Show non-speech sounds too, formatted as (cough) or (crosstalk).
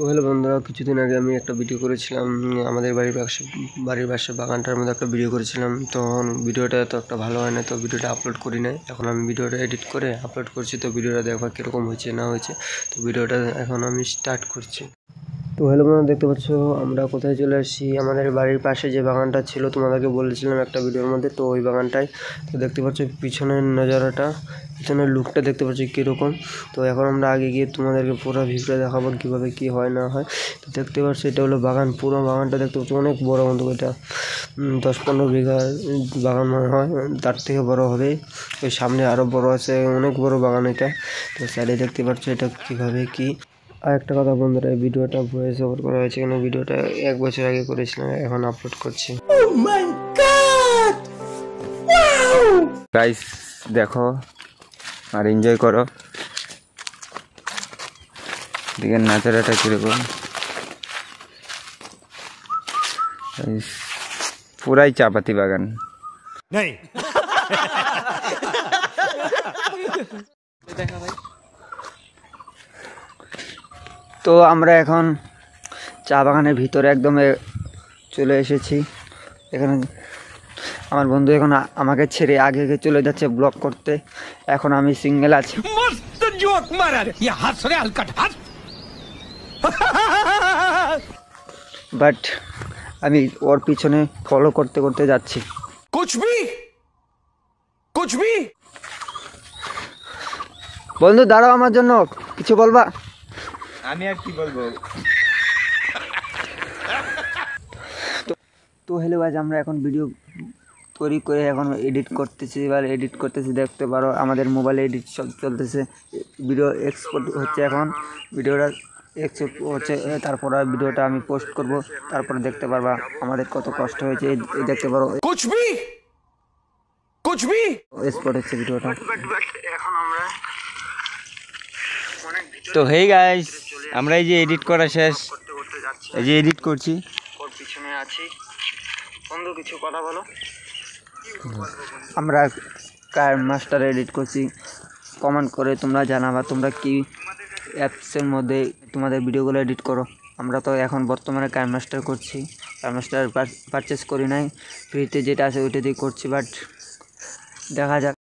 তো হ্যালো বন্ধুরা, কিছুদিন আগে আমি একটা ভিডিও করেছিলাম আমাদের বাড়ির পাশে বাড়ির পাশে বাগানটার মধ্যে একটা ভিডিও করেছিলাম। তখন ভিডিওটা তো একটা ভালো হয় না তো ভিডিওটা আপলোড করি নাই। এখন আমি ভিডিওটা এডিট করে আপলোড করছি, তো ভিডিওটা দেখবা কীরকম হয়েছে, না হয়েছে। তো ভিডিওটা এখন আমি স্টার্ট করছি। তো হ্যালো বন্ধুরা, দেখতে পাচ্ছ, আমরা কোথায় চলে আসছি? আমাদের বাড়ির পাশে যে বাগানটা ছিল, তোমাদেরকে বলেছিলাম একটা ভিডিওর মধ্যে, তো ওই বাগানটায়, তো দেখতে পাচ্ছ পিছনের নজারাটা, পিছনের লুকটা দেখতে পাচ্ছ কীরকম। তো এখন আমরা আগে গিয়ে তোমাদেরকে পুরো ভিউটা দেখাবো, কীভাবে কি হয়, না হয়। তো দেখতে পাচ্ছ, এটা হলো বাগান, পুরো বাগানটা দেখতে পাচ্ছ, অনেক বড় বন্ধু এটা। দশ পনেরো বিঘা বাগান মনে হয়, তার থেকে বড় হবে। ওই সামনে আরও বড় আছে, অনেক বড় বাগান এটা। তো সাইডে দেখতে পাচ্ছ, এটা কীভাবে কী আর একটা কথা বন্ধুরা এই ভিডিওটা ভয়েস ওভার করা হয়েছে কেন ভিডিওটা এক বছর আগে করেছিলাম এখন আপলোড করছি। গাইস দেখো আর এনজয় করো। দিকে নাচারাটা কীরকম Guys, পুরাই চাপাতি বাগান। नहीं (laughs) তো আমরা এখন চা বাগানের ভিতরে একদম চলে এসেছি। এখানে আমার বন্ধু এখন আমাকে ছেড়ে আগে আগে চলে যাচ্ছে ব্লগ করতে। এখন আমি সিঙ্গেল আছি। বাট আমি ওর পিছনে ফলো করতে করতে যাচ্ছি। বন্ধু দাঁড়াও আমার জন্য। কিছু বলবা? আমি আর কি বলব? তো হ্যালো আজ আমরা এখন ভিডিও তৈরি করে এখন এডিট করতেছি এবার এডিট করতেছি দেখতে পারো আমাদের মোবাইলে এডিট চলতেছে। ভিডিও এক্সপোর্ট হচ্ছে এখন। ভিডিওটা এক্সপোর্ট হচ্ছে তারপর ভিডিওটা আমি পোস্ট করব তারপরে দেখতে পারবা আমাদের কত কষ্ট হয়েছে। দেখতে পারো। কুচবি কুচবি এক্সপোর্ট হচ্ছে ভিডিওটা তো হে গাইস আমরা এই যে এডিট করা শেষ করতে করতে যাচ্ছি। এই যে এডিট করছি। ওর পিছনে আছি। বন্ধু কিছু কথা বলো। আমরা কার মাস্টার এডিট করছি। কমেন্ট করে তোমরা জানাবা তোমরা কি অ্যাপসের মধ্যে তোমাদের ভিডিওগুলো এডিট করো। আমরা তো এখন বর্তমানে কার মাস্টার করছি। কার মাস্টার পারচেস করি নাই। ফ্রিতে যেটা আছে ওইটা দিয়ে করছি বাট দেখা যাক।